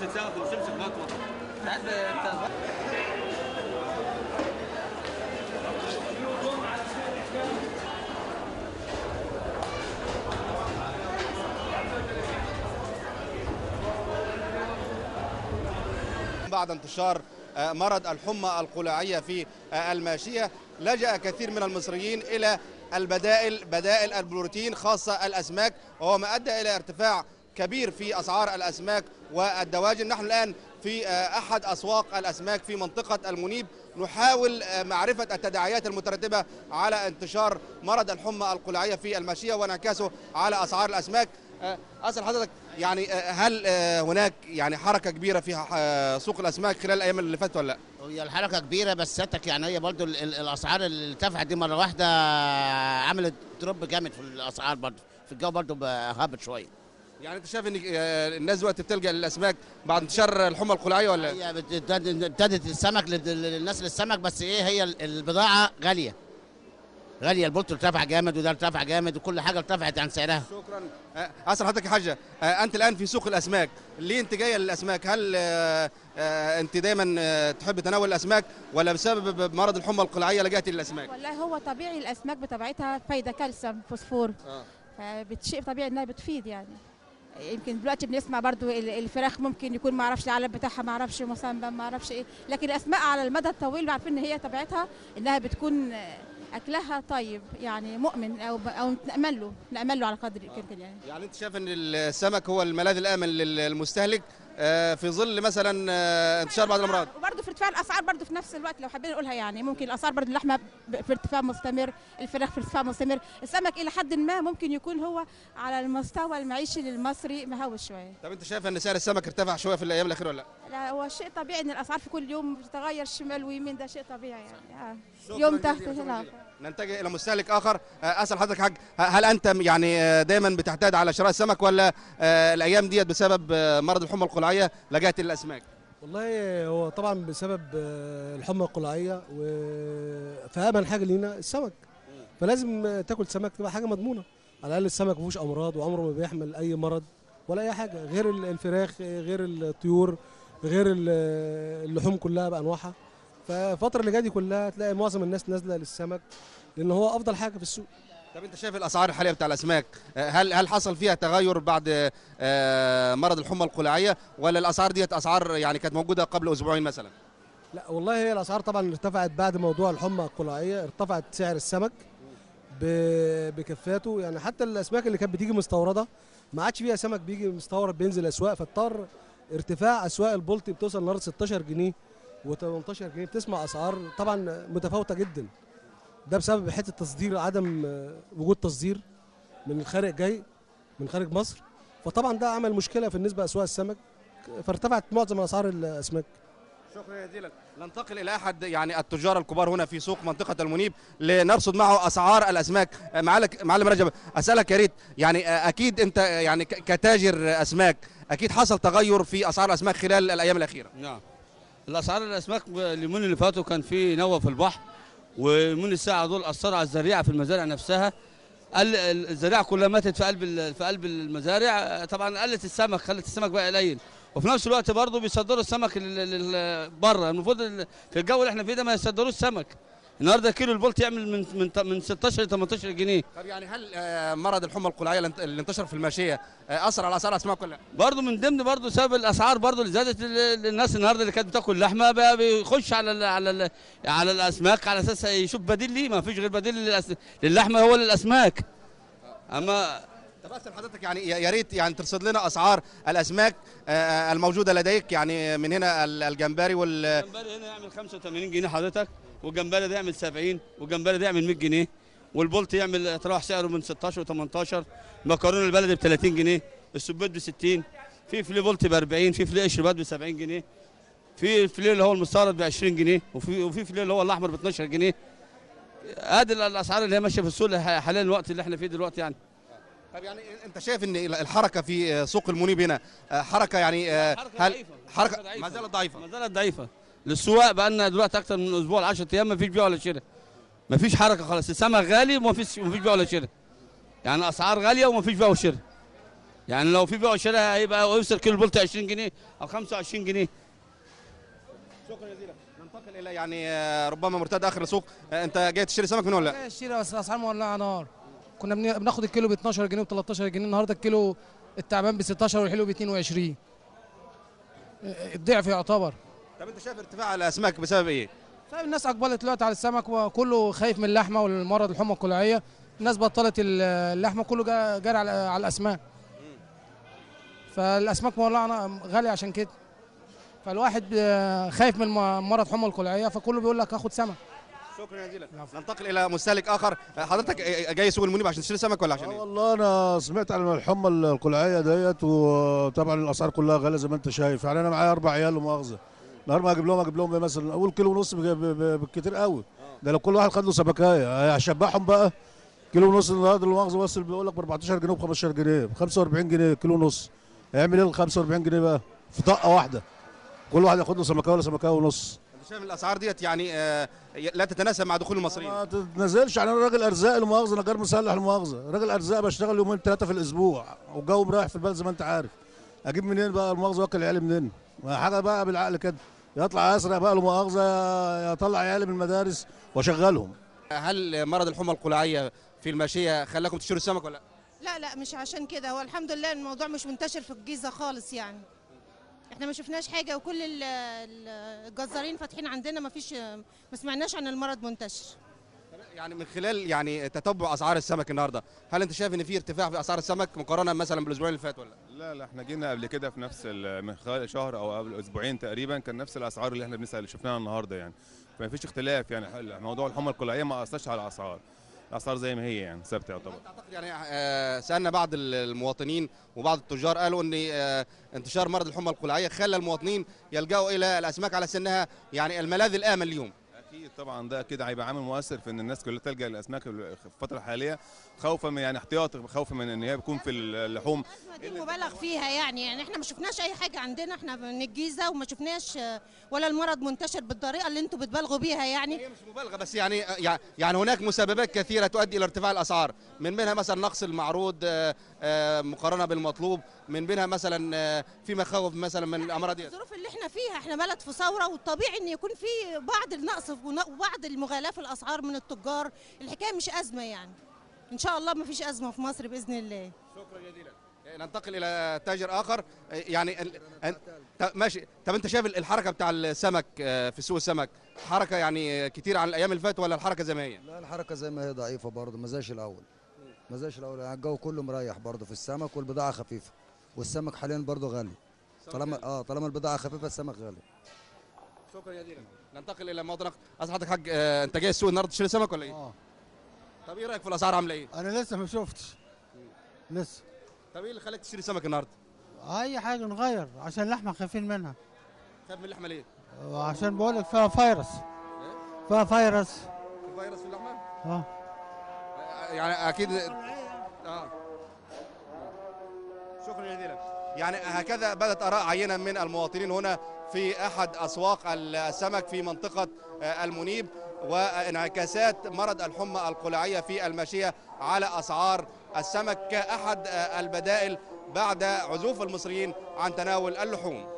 تتساوى في الشمس خطوه ساعات انت بعد انتشار آه، مرض الحمى القلاعية في آه، الماشية لجأ كثير من المصريين إلى البدائل بدائل البروتين خاصة الأسماك وهو ما أدى إلى ارتفاع كبير في أسعار الأسماك والدواجن. نحن الآن في آه، أحد أسواق الأسماك في منطقة المنيب. نحاول آه، معرفة التداعيات المترتبة على انتشار مرض الحمى القلاعية في الماشية وانعكاسه على أسعار الأسماك. آه، أسأل حضرتك يعني هل هناك يعني حركة كبيرة في سوق الأسماك خلال الأيام اللي فاتت ولا لا؟ هي الحركة كبيرة بس سيادتك يعني هي برضو ال- ال- الأسعار اللي ارتفعت دي مرة واحدة عملت دروب جامد في الأسعار برضو في الجو برضو هابط شوية. يعني أنت شايف إن آه، الناس دلوقتي بتلجأ للأسماك بعد انتشار الحمى القلاعية ولا لا؟ هي بت- ابتدت ابتدت السمك لل- للناس للسمك بس إيه هي ال- البضاعة غالية غالية البولت ارتفع جامد وده ارتفع جامد وكل حاجة ارتفعت عن سعرها شكرا آه، أسأل حضرتك يا حاجة آه، أنت الآن في سوق الأسماك ليه أنت جاية للأسماك؟ هل آه، آه، أنت دايما آه، تحب تناول الأسماك ولا بسبب مرض الحمى القلاعية لجأت للأسماك؟ والله هو طبيعي الأسماك بطبيعتها فايدة كالسيوم فوسفور آه. فشيء طبيعي إنها بتفيد يعني يمكن دلوقتي بنسمع برضو ال- الفراخ ممكن يكون ما أعرفش العلب بتاعها ما أعرفش مثلا ما أعرفش إيه لكن الاسماك على المدى الطويل عارفين إن هي طبيعتها إنها بتكون آه، أكلها طيب يعني مؤمن أو أو نامل له نامل له على قدر كده يعني يعني أنت شايف إن السمك هو الملاذ الآمن للمستهلك آه، في ظل مثلا آه، انتشار بعض الأمراض؟ في ارتفاع الأسعار برضه في نفس الوقت لو حابين نقولها يعني ممكن الأسعار برضه اللحمة في ارتفاع مستمر الفراخ في ارتفاع مستمر السمك إلى حد ما ممكن يكون هو على المستوى المعيشي للمصري مهوش شوية طب أنت شايف إن سعر السمك ارتفع شوية في الأيام الأخيرة ولا لأ؟ لا هو شيء طبيعي إن الأسعار في كل يوم بتتغير شمال ويمين ده شيء طبيعي يعني آه. يوم تحت هنا. ننتقل إلى مستهلك آخر آه، أسأل حضرتك حاج هل أنت يعني آه، دايما بتعتاد على شراء السمك ولا آه، الأيام ديت بسبب مرض الحمى القلاعيه لجأت للاسماك والله هو طبعا بسبب آه، الحمى القلاعيه. فامن حاجة لينا السمك. فلازم تاكل سمك تبقى حاجة مضمونة. على الأقل السمك ما فيهوش أمراض وعمره ما بيحمل أي مرض ولا أي حاجة غير ال- الفراخ غير الطيور غير ال- اللحوم كلها بأنواعها. فالفتره اللي جاية دي كلها تلاقي معظم الناس نازلة للسمك لأن هو أفضل حاجة في السوق. طب انت شايف الأسعار الحالية بتاع الأسماك؟ آه، هل هل حصل فيها تغير بعد آه، مرض الحمى القلاعيه ولا الأسعار ديت أسعار يعني كانت موجودة قبل أسبوعين مثلا؟ لا والله هي الأسعار طبعا ارتفعت بعد موضوع الحمى القلاعيه ارتفعت سعر السمك بكفاته. يعني حتى الأسماك اللي كانت بتيجي مستوردة ما عادش فيها سمك بيجي مستورد بينزل الاسواق فاضطر ارتفاع أسواق البلطي بتوصل لنهارده 16 جنيه و18 جنيه. بتسمع أسعار طبعا متفاوتة جدا. ده بسبب حتة تصدير عدم آه، وجود تصدير من الخارج جاي من خارج مصر. فطبعا ده عمل مشكلة في بالنسبة لأسواق السمك فارتفعت معظم اسعار الأسماك. شكرا جزيلا. ننتقل إلى أحد يعني التجار الكبار هنا في سوق منطقة المنيب لنرصد معه أسعار الأسماك. آه، معلك معلم رجب أسألك يا ريت يعني آه، أكيد أنت يعني كتاجر أسماك أكيد حصل تغير في أسعار الأسماك خلال الأيام الأخيرة. نعم. الأسعار الأسماك اليومين اللي فاتوا كان في نوى في البحر. ومن الساعة دول اثروا على الزريعه في المزارع نفسها. الزريعه كلها ماتت في قلب في قلب المزارع. طبعا قلت السمك خلت السمك بقى قليل. وفي نفس الوقت برضه بيصدروا السمك بره. المفروض ال- في الجو اللي إحنا فيه ده ما يصدروش سمك. النهارده كيلو البولت يعمل من من من 16 ل 18 جنيه. طب يعني هل آه، مرض الحمى القلاعيه اللي انت- اللي انتشر في الماشية آه، أثر على أسعار الأسماك ولا لأ؟ برضه من ضمن برضه سبب الأسعار برضه اللي زادت ال- الناس النهارده اللي كانت بتاكل لحمة بقى بيخش على ال على ال على الأسماك على أساس يشوف بديل ليه. ما فيش غير بديل للحمة هو للأسماك. أما طب حضرتك يعني يا ريت يعني ترصد لنا أسعار الأسماك آه، الموجودة لديك يعني من هنا ال- الجمبري وال الجمبري هنا يعمل 85 جنيه حضرتك. والجمبري ده يعمل 70 والجمبري ده يعمل 100 جنيه والبلطي يعمل يتراوح سعره من 16 و18 المكرونه البلدي ب 30 جنيه السبيط ب 60 في فيليه بلطي ب 40 في فيليه قشر ب 70 جنيه في فلي اللي هو المستورد ب 20 جنيه وفي وفي فلي اللي هو الأحمر ب 12 جنيه ادي الأسعار اللي هي ماشية في السوق حاليا الوقت اللي إحنا فيه دلوقتي يعني طب يعني أنت شايف إن الحركة في سوق المنيب هنا آه، حركة يعني آه، حركة هل ضعيفة. حركة. ما زالت ضعيفة ما زالت ضعيفة للسواق بقى لنا دلوقتي أكتر من أسبوع ل 10 أيام ما فيش بيع ولا شراء. ما فيش حركة خالص. السمك غالي وما فيش ما فيش بيع ولا شراء. يعني اسعار غالية وما فيش بيع وشراء. يعني لو في بيع وشراء هيبقى يوصل كيلو البلطي 20 جنيه أو 25 جنيه. شكرا جزيلا ننتقل إلى يعني آه، ربما مرتد آخر السوق آه، أنت جاي تشتري سمك من ولا لا؟ لا الشيرة بس الأسعار مولعة نار. كنا بن- بناخد الكيلو ب 12 جنيه و 13 جنيه. النهارده الكيلو التعبان ب 16 والحلو ب 22 الضعف يعتبر. طب انت شايف ارتفاع الاسماك بسبب إيه؟ طيب الناس أقبلت دلوقتي على السمك وكله خايف من اللحمة والمرض الحمى القلعية. الناس بطلت ال- اللحمة كله جا- جاري على على الأسماك. فالأسماك مولعه غالية عشان كده. فالواحد خايف من مرض حمى القلعية فكله بيقول لك آخد سمك. شكرا جزيلا ننتقل إلى مستهلك آخر. حضرتك جاي سوق المنيب عشان تشتري سمك ولا عشان آه إيه؟ والله أنا سمعت عن الحمى القلعية ديت وطبعا الأسعار كلها غالية زي ما أنت شايف. يعني أنا معايا أربع عيال مؤاخذه النهار ما أجيب لهم أجيب لهم مثلا أقول كيلو ونص بالكتير قوي. ده لو كل واحد خد له سمكايه هشبعهم بقى. كيلو ونص النهارده المؤاخذه وصل بيقول لك ب 14 جنيه ب 15 جنيه. ب 45 جنيه كيلو ونص. هيعمل إيه ال 45 جنيه بقى؟ في طقه واحدة. كل واحد ياخد له سمكايه ولا سمكايه ونص. أنت شايف الأسعار ديت يعني آه، لا تتناسب مع دخول المصريين؟ ما تتنزلش يعني أنا راجل أرزاق المؤاخذه أنا جار مسلح المؤاخذه راجل أرزاق بشتغل يومين ثلاثة في الأسبوع. والجو رايح في البلد زي ما أنت عارف. أجيب منين بقى المؤاخذه وأكل عيالي منين؟ حاجة بقى بالعقل كده. يطلع اسرع بقى المؤاخذة يطلع عيالي من المدارس واشغلهم. هل مرض الحمى القلعية في الماشيه خلاكم تشتروا السمك ولا؟ لا؟ لا لا مش عشان كده. هو الحمد لله الموضوع مش منتشر في الجيزة خالص يعني. إحنا ما شفناش حاجة وكل ال- ال- الجزارين فاتحين عندنا ما فيش ما سمعناش عن المرض منتشر. يعني من خلال يعني تتبع أسعار السمك النهارده هل أنت شايف إن في ارتفاع في أسعار السمك مقارنة مثلا بالاسبوعين اللي فاتوا ولا؟ لا؟ لا إحنا جينا قبل كده في نفس من خلال شهر أو قبل أسبوعين تقريبا كان نفس الأسعار اللي إحنا بنسأل شفناها النهارده يعني. فما فيش اختلاف يعني موضوع الحمى القلعيه ما أثرش على الأسعار. الأسعار زي ما هي يعني ثابتة يعتبر. اعتقد يعني آه، سألنا بعض ال- المواطنين وبعض التجار قالوا إن آه، انتشار مرض الحمى القلعيه خلى المواطنين يلجأوا إلى الأسماك على سنها يعني الملاذ الآمن ليهم أكيد طبعا ده كده هيبقى عامل مؤثر في إن الناس كلها تلجأ للأسماك في الفترة الحالية خوفا من يعني احتياط خوفا من إن هي بيكون في اللحوم. دي مبالغ فيها يعني يعني إحنا ما شفناش أي حاجة عندنا إحنا من الجيزة وما شفناش ولا المرض منتشر بالطريقة اللي أنتوا بتبالغوا بيها يعني. هي مش مبالغة بس يعني يعني- هناك مسببات كثيرة تؤدي إلى ارتفاع الأسعار من بينها مثلا نقص المعروض آه، آه، مقارنة بالمطلوب من بينها مثلا آه، في مخاوف مثلا من الأمراض ديت الظروف اللي إحنا فيها إحنا بلد في ثورة والطبيعي إن يكون في بعض النقص وبعض المغالاة في الأسعار من التجار. الحكاية مش أزمة يعني. إن شاء الله ما فيش أزمة في مصر بإذن الله. شكرا جزيلا. ننتقل إلى تاجر آخر. يعني ال- أن- طب ماشي. طب أنت شايف الحركة بتاع السمك آه، في سوق السمك حركة يعني كتير عن الأيام اللي فاتت ولا الحركة زي ما هي؟ لا الحركة زي ما هي ضعيفة برضه. ما زيش الأول. ما زيش الأول. يعني الجو كله مريح برضه في السمك والبضاعة خفيفة. والسمك حاليا برضه غالي. طالما آه طالما البضاعة خفيفة السمك غالي. شكرا جزيلا ننتقل إلى اخر أصل حضرتك حاج آه، أنت جاي السوق النهارده تشتري سمك ولا إيه؟ آه. طب إيه رأيك في الأسعار عاملة إيه؟ أنا لسه ما شفتش. لسه. طب إيه اللي خلاك تشتري سمك النهارده؟ أي حاجة نغير عشان اللحمه خايفين منها. خايف من اللحمة ليه؟ وعشان بقول لك فيها فيروس. فيها فيروس. في فيروس في اللحمة؟ آه. آه، يعني أكيد. آه. شكرا جزيلا يعني هكذا بدأت آراء عينة من المواطنين هنا. في أحد أسواق السمك في منطقة آه، المنيب وانعكاسات مرض الحمى القلعيه في الماشيه على أسعار السمك كأحد آه، البدائل بعد عزوف المصريين عن تناول اللحوم.